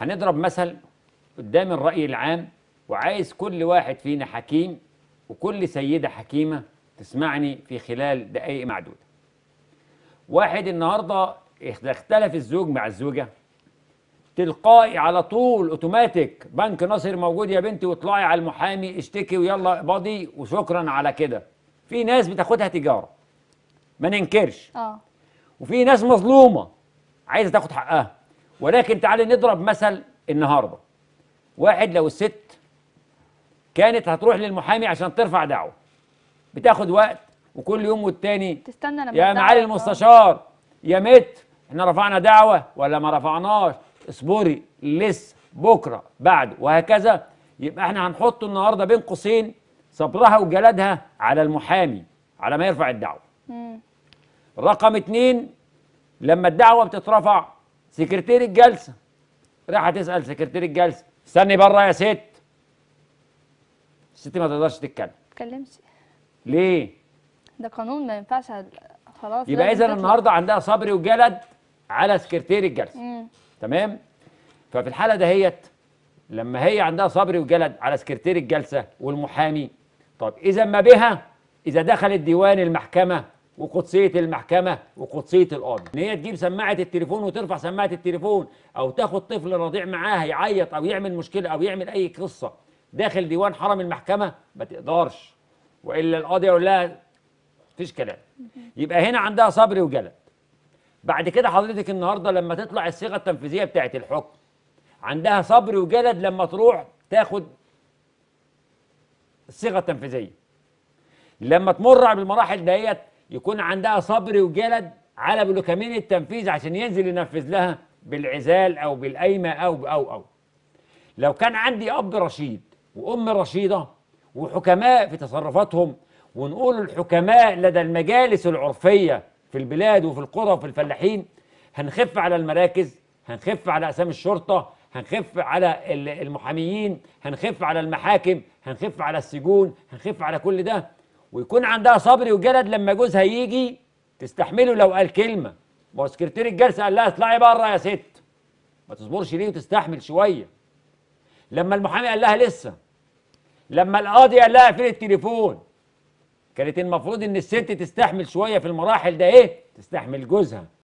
هنضرب مثل قدام الرأي العام وعايز كل واحد فينا حكيم وكل سيدة حكيمة تسمعني في خلال دقائق معدودة. واحد النهاردة اختلف الزوج مع الزوجة تلقائي على طول اوتوماتيك بنك ناصر موجود يا بنتي واطلعي على المحامي اشتكي ويلا اقبضي وشكرا على كده. في ناس بتاخدها تجارة ما ننكرش. آه. وفي ناس مظلومة عايزة تاخد حقها. ولكن تعالي نضرب مثل النهاردة. واحد لو الست كانت هتروح للمحامي عشان ترفع دعوة. بتاخد وقت وكل يوم والتاني تستنى لما يا معالي. المستشار يا مت إحنا رفعنا دعوة ولا ما رفعناش؟ اصبري لسه بكرة بعد وهكذا. يبقى إحنا هنحط النهاردة بين قوسين صبرها وجلدها على المحامي على ما يرفع الدعوة. مم. رقم اتنين لما الدعوة بتترفع سكرتير الجلسة راح تسأل سكرتير الجلسة استني بره يا ست الست ما تقدرش تتكلم تتكلمش ليه؟ ده قانون ما ينفعش خلاص يبقى اذا. النهارده عندها صبر وجلد على سكرتير الجلسة مم. تمام؟ ففي الحالة دهيت لما هي عندها صبر وجلد على سكرتير الجلسة والمحامي طب إذا ما بها إذا دخلت ديوان المحكمة وقدسية المحكمة وقدسية القاضي. إن هي تجيب سماعة التليفون وترفع سماعة التليفون أو تاخد طفل رضيع معاها يعيط أو يعمل مشكلة أو يعمل أي قصة داخل ديوان حرم المحكمة ما تقدرش. وإلا القاضي يقول لها مفيش كلام. يبقى هنا عندها صبر وجلد. بعد كده حضرتك النهارده لما تطلع الصيغة التنفيذية بتاعت الحكم عندها صبر وجلد لما تروح تاخد الصيغة التنفيذية. لما تمر بالمراحل ديت يكون عندها صبر وجلد على بلوكامين التنفيذ عشان ينزل ينفذ لها بالعزال أو بالقايمه أو أو أو. لو كان عندي أب رشيد وأم رشيدة وحكماء في تصرفاتهم ونقول الحكماء لدى المجالس العرفية في البلاد وفي القرى وفي الفلاحين هنخف على المراكز هنخف على اسامي الشرطة هنخف على ال- المحاميين هنخف على المحاكم هنخف على السجون هنخف على كل ده. ويكون عندها صبر وجلد لما جوزها يجي تستحمله لو قال كلمة. ما هو سكرتير الجلسة قال لها اطلعي بره يا ست. ما تصبرش ليه وتستحمل شوية. لما المحامي قال لها لسه. لما القاضي قال لها اقفلي التليفون. كانت المفروض إن الست تستحمل شوية في المراحل ده إيه؟ تستحمل جوزها.